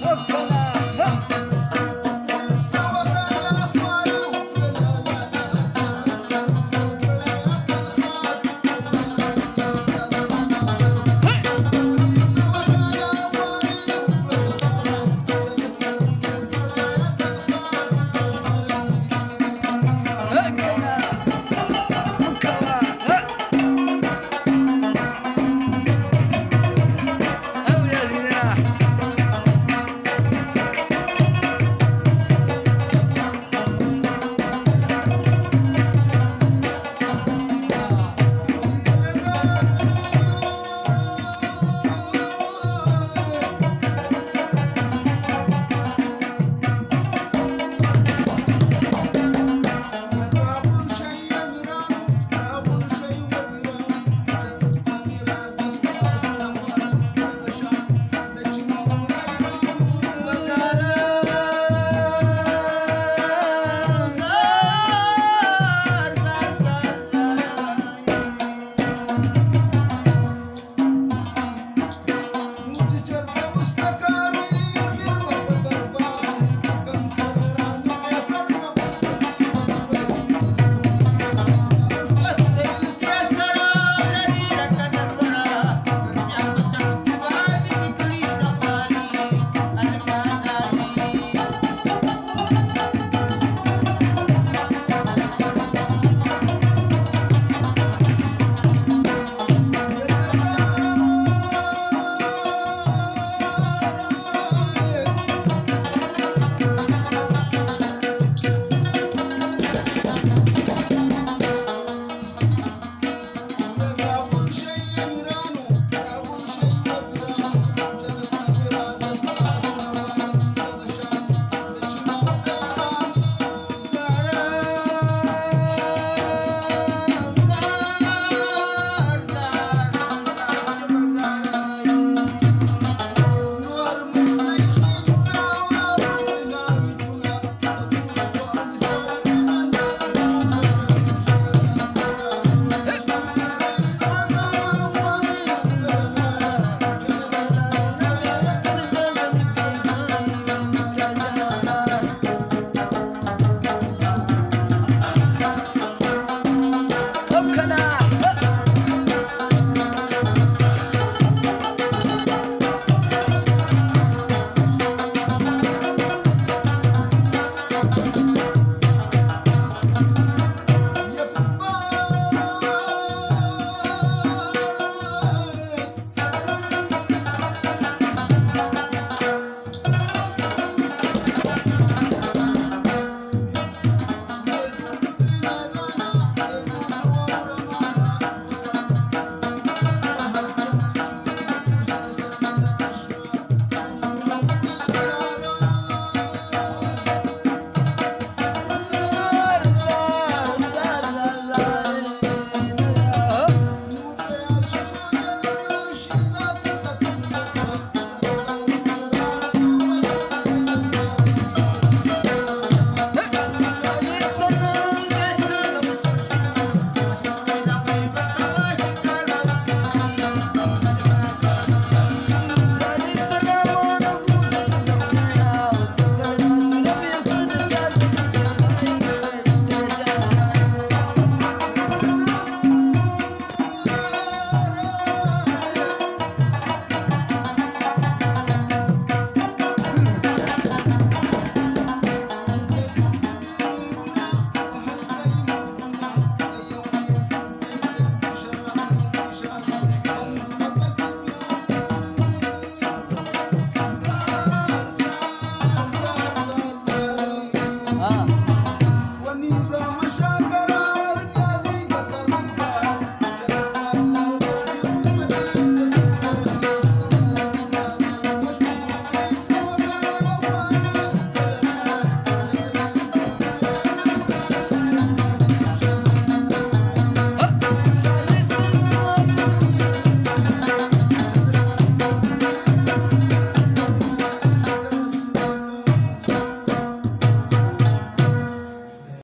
Oh,